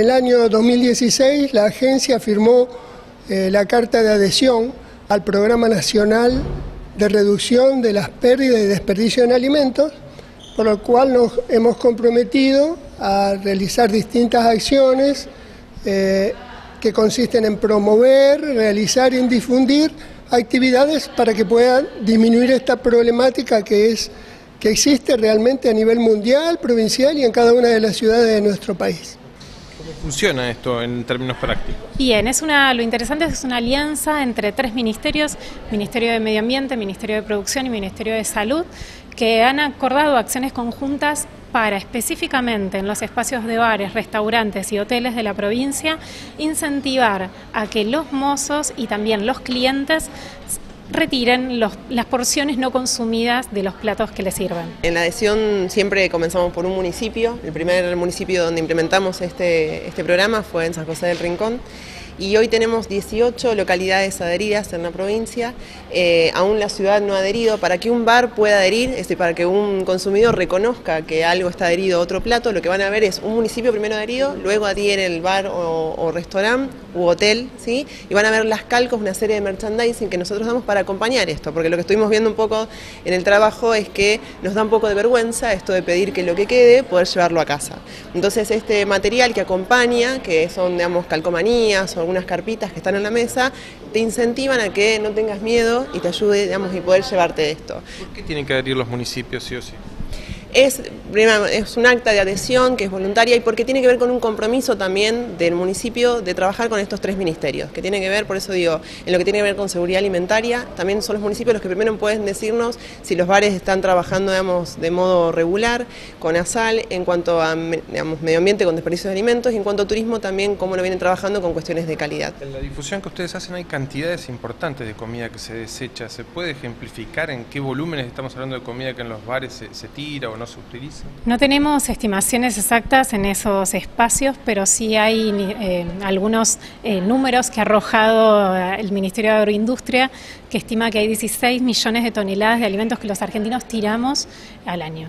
En el año 2016 la agencia firmó eh, la carta de adhesión al Programa Nacional de Reducción de las Pérdidas y Desperdicio en Alimentos, por lo cual nos hemos comprometido a realizar distintas acciones eh, que consisten en promover, realizar y difundir actividades para que puedan disminuir esta problemática que es que existe realmente a nivel mundial, provincial y en cada una de las ciudades de nuestro país. ¿Cómo funciona esto en términos prácticos? Bien, es una, lo interesante es que es una alianza entre tres ministerios, Ministerio de Medio Ambiente, Ministerio de Producción y Ministerio de Salud, que han acordado acciones conjuntas para específicamente en los espacios de bares, restaurantes y hoteles de la provincia incentivar a que los mozos y también los clientes retiren las porciones no consumidas de los platos que les sirvan. En la adhesión siempre comenzamos por un municipio. El primer municipio donde implementamos este, este programa fue en San José del Rincón y hoy tenemos 18 localidades adheridas en la provincia, eh, aún la ciudad no ha adherido. Para que un bar pueda adherir, para que un consumidor reconozca que algo está adherido a otro plato, lo que van a ver es un municipio primero adherido, luego adhiere el bar o, restaurante u hotel, ¿sí? y van a ver las calcos, una serie de merchandising que nosotros damos para acompañar esto, porque lo que estuvimos viendo un poco en el trabajo es que nos da un poco de vergüenza esto de pedir que lo que quede, poder llevarlo a casa. Entonces este material que acompaña, que son digamos calcomanías algunas carpitas que están en la mesa, te incentivan a que no tengas miedo y te ayude, digamos, y poder llevarte esto. ¿Por qué tienen que adherir los municipios sí o sí? Es, un acta de adhesión que es voluntaria y porque tiene que ver con un compromiso también del municipio de trabajar con estos tres ministerios, que tiene que ver, por eso digo, en lo que tiene que ver con seguridad alimentaria, también son los municipios los que primero pueden decirnos si los bares están trabajando digamos, de modo regular, con ASAL, en cuanto a medio ambiente con desperdicios de alimentos, y en cuanto a turismo también cómo lo vienen trabajando con cuestiones de calidad. En la difusión que ustedes hacen hay cantidades importantes de comida que se desecha, ¿se puede ejemplificar en qué volúmenes estamos hablando de comida que en los bares se, se tira o no se? No tenemos estimaciones exactas en esos espacios, pero sí hay eh, algunos eh, números que ha arrojado eh, el Ministerio de Agroindustria que estima que hay 16 millones de toneladas de alimentos que los argentinos tiramos al año.